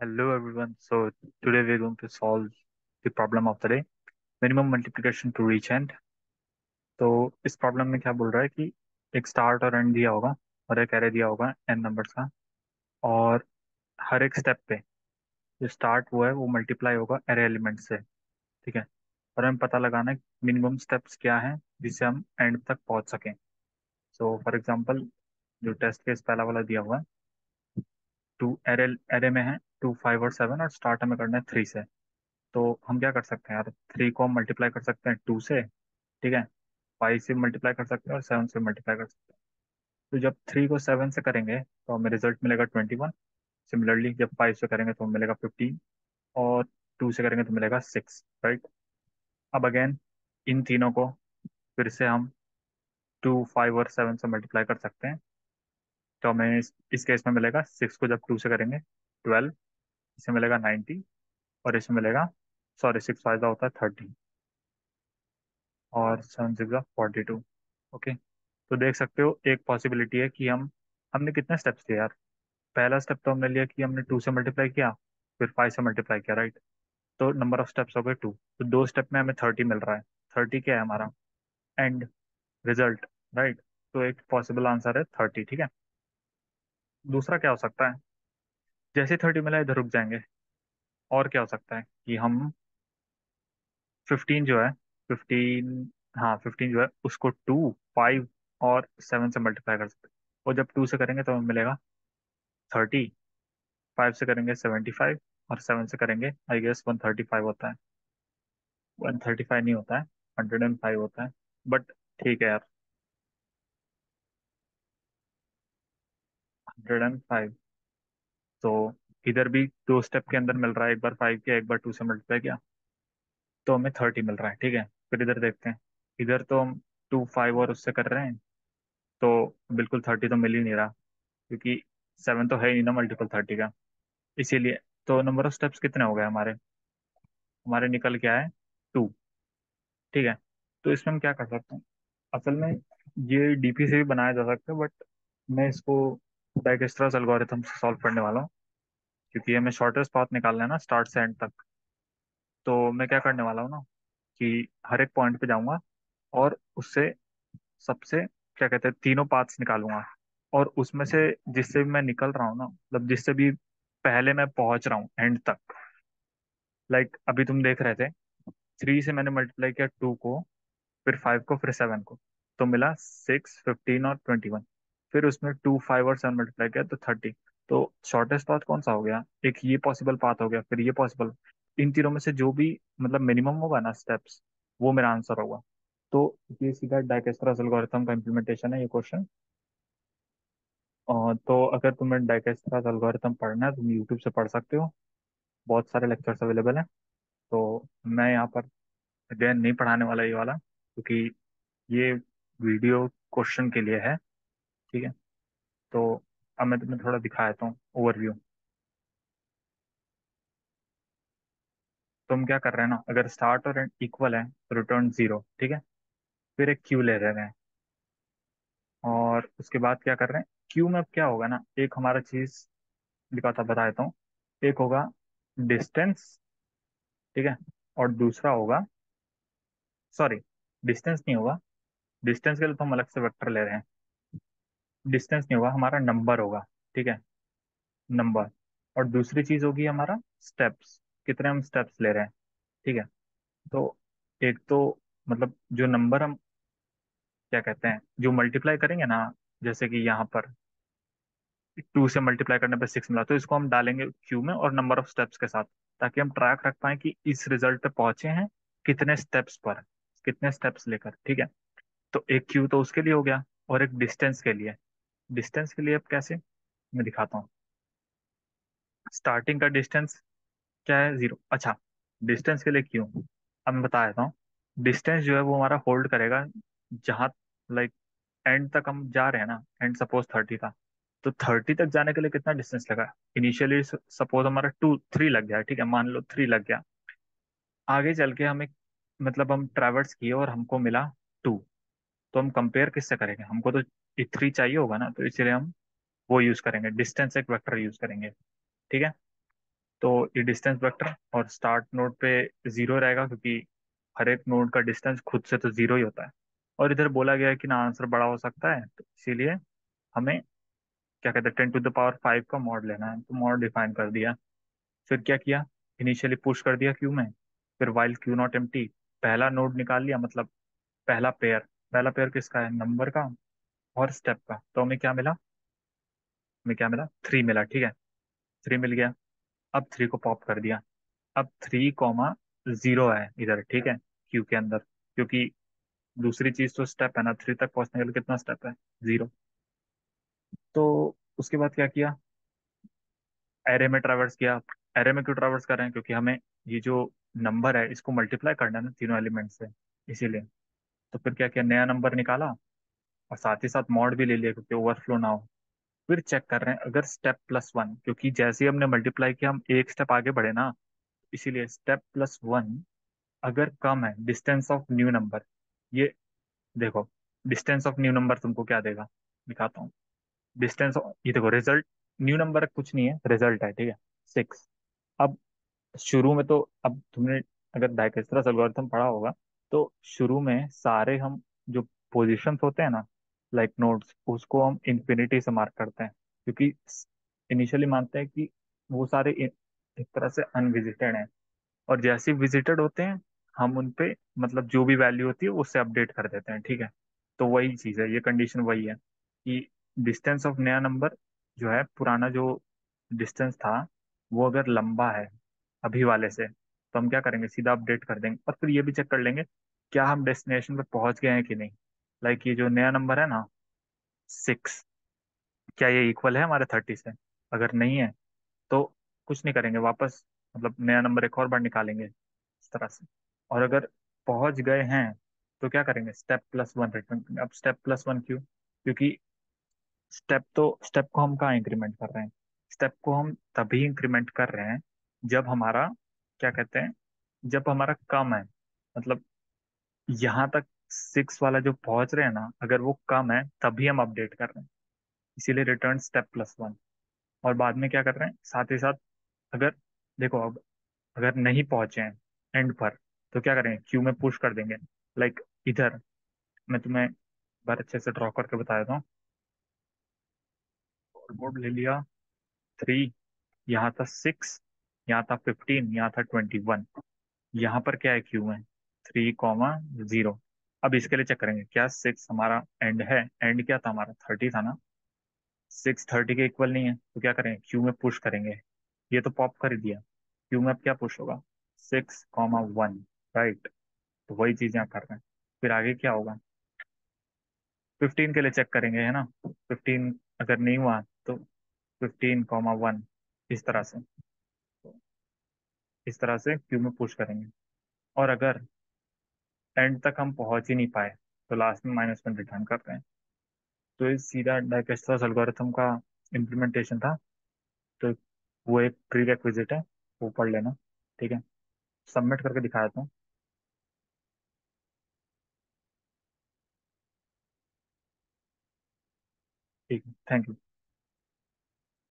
Hello everyone. So today we're going to solve the problem of the day, minimum multiplication to reach end. तो इस problem में क्या बोल रहा है कि एक स्टार्ट और एंड दिया होगा और एक एरे दिया होगा एन नंबर्स का और हर एक स्टेप पे जो स्टार्ट हुआ है वो मल्टीप्लाई होगा एरे एलिमेंट से ठीक है और हमें पता लगाना है मिनिमम स्टेप्स क्या हैं जिससे हम एंड तक पहुँच सकें सो फॉर एग्जांपल जो टेस्ट केस पहला वाला दिया हुआ है टू एरे एरे में है टू फाइव और सेवन और स्टार्ट हमें करना है थ्री से। तो हम क्या कर सकते हैं यार? थ्री को हम मल्टीप्लाई कर सकते हैं टू से ठीक है? फाइव से मल्टीप्लाई कर सकते हैं और सेवन से मल्टीप्लाई कर सकते हैं। तो जब थ्री को सेवन से करेंगे तो हमें रिज़ल्ट मिलेगा ट्वेंटी वन सिमिलरली जब फाइव से करेंगे तो मिलेगा फिफ्टीन और टू से करेंगे तो मिलेगा सिक्स राइट अब अगेन इन तीनों को फिर से हम टू फाइव और सेवन से मल्टीप्लाई कर सकते हैं। तो हमें इस, इस केस में मिलेगा सिक्स को जब टू से करेंगे ट्वेल्व इसे मिलेगा नाइनटी और इसमें मिलेगा, सॉरी, सिक्स फाइव होता है थर्टी और seven six forty two, okay? तो देख सकते हो, एक पॉसिबिलिटी है कि हम, हमने कितने स्टेप्स लिए यार? पहला स्टेप तो हमने लिया कि हमने टू से मल्टीप्लाई किया, फिर फाइव से मल्टीप्लाई किया राइट तो नंबर ऑफ़ स्टेप्स हो गए टू तो दो स्टेप में हमें थर्टी मिल रहा है. थर्टी क्या है हमारा? एंड रिज़ल्ट राइट तो एक पॉसिबल आंसर है थर्टी ठीक है? दूसरा क्या हो सकता है? जैसे थर्टी मिला इधर रुक जाएँगे। और क्या हो सकता है कि हम फिफ्टीन जो है फिफ्टीन हाँ फिफ्टीन जो है, उसको टू फाइव और सेवन से मल्टीप्लाई कर सकते हैं। और जब टू से करेंगे तो हमें मिलेगा थर्टी फाइव से करेंगे सेवेंटी फाइव और सेवन से करेंगे I guess one thirty five होता है। वन थर्टी फाइव नहीं होता है हंड्रेड एंड फाइव होता है। बट ठीक है यार। हंड्रेड एंड फाइव तो इधर भी दो स्टेप के अंदर मिल रहा है, एक बार फाइव किया, एक बार टू से मल्टीप्लाई किया तो हमें थर्टी मिल रहा है, ठीक है? फिर इधर देखते हैं। इधर तो हम टू फाइव और उससे कर रहे हैं तो बिल्कुल थर्टी तो मिल ही नहीं रहा, क्योंकि सेवन तो है ही ना मल्टीपल थर्टी का। इसीलिए तो नंबर ऑफ़ स्टेप्स कितने हो गए हमारे? हमारे निकल के आए टू ठीक है? तो इसमें हम क्या कर सकते हैं? असल में ये डीपी से भी बनाया जा सकता है बट मैं इसको डाइकेस्ट्रस एल्गोरिथम से सॉल्व करने वाला हूँ। क्योंकि हमें शॉर्टेस्ट पाथ निकालना है ना स्टार्ट से एंड तक। तो मैं क्या करने वाला हूँ ना कि हर एक पॉइंट पे जाऊँगा और उससे सबसे क्या कहते हैं तीनों पाथ्स निकालूँगा। और उसमें से जिससे भी मैं निकल रहा हूँ ना मतलब जिससे भी पहले मैं पहुँच रहा हूँ एंड तक। लाइक like, अभी तुम देख रहे थे थ्री से मैंने मल्टीप्लाई किया टू को फिर फाइव को फिर सेवन को। तो मिला सिक्स फिफ्टीन और ट्वेंटी वन फिर उसमें टू, फाइव और सेवन मल्टीप्लाई किया तो थर्टी। तो शॉर्टेस्ट पाथ कौन सा हो गया? एक ये पॉसिबल पाथ हो गया, फिर ये पॉसिबल इन तीनों में से जो भी मतलब मिनिमम होगा ना स्टेप्स वो मेरा आंसर होगा। तो ये सीधा डाइकेस्ट्रस एल्गोरिथम का इम्प्लीमेंटेशन है ये क्वेश्चन तो अगर तुम्हें डाइकेस्ट्रस एल्गोरिथम पढ़ना है, तुम यूट्यूब से पढ़ सकते हो। बहुत सारे लेक्चर्स अवेलेबल हैं। तो मैं यहाँ पर अगेन नहीं पढ़ाने वाला ये वाला, क्योंकि ये वीडियो क्वेश्चन के लिए है। ठीक है? तो अब मैं तुम्हें थोड़ा दिखा देता हूँ ओवरव्यू तुम क्या कर रहे हैं ना, अगर स्टार्ट और एंड इक्वल है तो रिटर्न ज़ीरो ठीक है? फिर एक क्यू ले रहे हैं। और उसके बाद क्या कर रहे हैं? क्यू में अब क्या होगा ना, एक हमारा चीज़ लिखा था बता देता हूँ। एक होगा डिस्टेंस ठीक है? और दूसरा होगा सॉरी डिस्टेंस नहीं होगा। डिस्टेंस के लिए तो हम अलग से वेक्टर ले रहे हैं। डिस्टेंस नहीं होगा, हमारा नंबर होगा, ठीक है? नंबर। और दूसरी चीज़ होगी हमारा स्टेप्स, कितने हम स्टेप्स ले रहे हैं, ठीक है? तो एक तो मतलब जो नंबर हम क्या कहते हैं, जो मल्टीप्लाई करेंगे ना, जैसे कि यहाँ पर टू से मल्टीप्लाई करने पर सिक्स मिला तो इसको हम डालेंगे क्यू में और नंबर ऑफ़ स्टेप्स के साथ, ताकि हम ट्रैक रख पाए कि इस रिज़ल्ट पे पहुँचे हैं कितने स्टेप्स पर, कितने स्टेप्स लेकर, ठीक है? तो एक क्यू तो उसके लिए हो गया और एक डिस्टेंस के लिए। डिस्टेंस के लिए अब कैसे? मैं दिखाता हूँ। स्टार्टिंग का डिस्टेंस क्या है? ज़ीरो। अच्छा डिस्टेंस के लिए क्यों? अब मैं बता देता हूँ। डिस्टेंस जो है वो हमारा होल्ड करेगा। जहाँ, लाइक, एंड तक हम जा रहे हैं ना, एंड सपोज़ थर्टी था तो थर्टी तक जाने के लिए कितना डिस्टेंस लगा? इनिशियली सपोज़ हमारा टू, थ्री लग गया, ठीक है? मान लो थ्री लग गया। आगे चल के हमें मतलब हम ट्रैवर्स किए और हमको मिला टू। तो हम कंपेयर किससे करेंगे? हमको तो थ्री चाहिए होगा ना तो इसलिए हम वो यूज़ करेंगे डिस्टेंस एक वेक्टर यूज़ करेंगे, ठीक है? तो ये डिस्टेंस वेक्टर और स्टार्ट नोड पे ज़ीरो रहेगा क्योंकि हर एक नोड का डिस्टेंस खुद से तो ज़ीरो ही होता है। और इधर बोला गया है कि ना आंसर बड़ा हो सकता है तो इसीलिए हमें क्या कहते हैं ten to the power five का मॉड लेना है। तो मॉड डिफाइन कर दिया, फिर क्या किया? इनिशियली पुश कर दिया क्यू में, फिर वाइल क्यू नॉट एम पहला नोड निकाल लिया मतलब पहला पेयर पहला पेयर किसका है? नंबर का। और स्टेप का। तो हमें क्या मिला? हमें क्या मिला? थ्री मिला, ठीक है? थ्री मिल गया। अब थ्री को पॉप कर दिया। अब थ्री कॉमा ज़ीरो है इधर, ठीक है? क्यू के अंदर। क्योंकि दूसरी चीज़ तो स्टेप है ना। थ्री तक पहुँचने के लिए कितना स्टेप है? ज़ीरो तो उसके बाद क्या किया? एरे में ट्रैवर्स किया। एरे में क्यों ट्रैवर्स कर रहे हैं? क्योंकि हमें ये जो नंबर है, इसको मल्टीप्लाई करना है ना, तीनों एलिमेंट से। इसीलिए। तो फिर क्या किया? नया नंबर निकाला। और साथ ही साथ मॉड भी ले लिया क्योंकि ओवरफ्लो ना हो। फिर चेक कर रहे हैं, अगर स्टेप प्लस वन क्योंकि जैसे ही हमने मल्टीप्लाई किया, हम एक स्टेप आगे बढ़े ना, इसीलिए स्टेप प्लस वन अगर कम है डिस्टेंस ऑफ़ न्यू नंबर ये देखो डिस्टेंस ऑफ़ न्यू नंबर तुमको क्या देगा? दिखाता हूँ। डिस्टेंस ये देखो रिज़ल्ट न्यू नंबर कुछ नहीं है रिज़ल्ट है, ठीक है सिक्स अब शुरू में तो अब तुमने अगर डाइकेस्ट्रस एल्गोरिथम पढ़ा होगा तो शुरू में सारे हम जो पोजीशंस होते हैं ना लाइक नोड्स उसको हम इंफिनिटी से मार्क करते हैं। क्योंकि इनिशियली मानते हैं कि वो सारे एक तरह से अनविजिटेड हैं। और जैसे विजिटेड होते हैं, हम उन पे मतलब जो भी वैल्यू होती है, उससे अपडेट कर देते हैं, ठीक है? तो वही चीज़ है, ये कंडीशन वही है कि डिस्टेंस ऑफ़ नया नंबर जो है, पुराना जो डिस्टेंस था, वो अगर लंबा है अभी वाले से तो हम क्या करेंगे? सीधा अपडेट कर देंगे। और फिर ये भी चेक कर लेंगे, क्या हम डेस्टिनेशन पर पहुँच गए हैं कि नहीं? लाइक ये जो नया नंबर है ना सिक्स क्या ये इक्वल है हमारे थर्टी से? अगर नहीं है तो कुछ नहीं करेंगे, वापस मतलब नया नंबर एक और बार निकालेंगे इस तरह से। और अगर पहुँच गए हैं तो क्या करेंगे? स्टेप प्लस वन रिटर्न अब स्टेप प्लस वन क्यों? क्योंकि स्टेप तो स्टेप को हम कहाँ इंक्रीमेंट कर रहे हैं? स्टेप को हम तभी इंक्रीमेंट कर रहे हैं, जब हमारा, क्या कहते हैं, जब हमारा कम है। मतलब यहाँ तक सिक्स वाला जो पहुँच रहे हैं ना अगर वो कम है तभी हम अपडेट कर रहे हैं। इसीलिए रिटर्न स्टेप प्लस वन और बाद में क्या कर रहे हैं? साथ ही साथ अगर देखो अब अगर नहीं पहुँचे हैं एंड पर तो क्या करेंगे क्यू में पुश कर देंगे। लाइक like, इधर मैं तुम्हें बार अच्छे से ड्रॉ करके बता देता हूँ। बोर्ड ले लिया। थ्री यहाँ था सिक्स यहाँ था फिफ्टीन यहाँ था ट्वेंटी वन यहाँ पर क्या है? क्यू में। थ्री कॉमा ज़ीरो अब इसके लिए चेक करेंगे, क्या सिक्स हमारा एंड है? एंड क्या था हमारा? थर्टी था ना? सिक्स थर्टी के इक्वल नहीं है तो क्या करेंगे? क्यू में पुश करेंगे। ये तो पॉप कर दिया। क्यू में अब क्या पुश होगा? सिक्स कॉमा वन राइट तो वही चीज़ यहाँ कर रहे हैं। फिर आगे क्या होगा? फिफ्टीन के लिए चेक करेंगे, है ना? फिफ्टीन अगर नहीं हुआ तो फिफ्टीन कॉमा वन इस तरह से। इस तरह से क्यू में पुश करेंगे। और अगर एंड तक हम पहुँच ही नहीं पाए तो लास्ट में माइनस वन रिटर्न कर रहे हैं। तो इस सीधा डाइकेस्ट्रस एल्गोरिथम का इम्प्लीमेंटेशन था। तो वो एक प्री रिक्विजिट है, वो पढ़ लेना, ठीक है? सबमिट करके दिखाया हूँ। ठीक है थैंक यू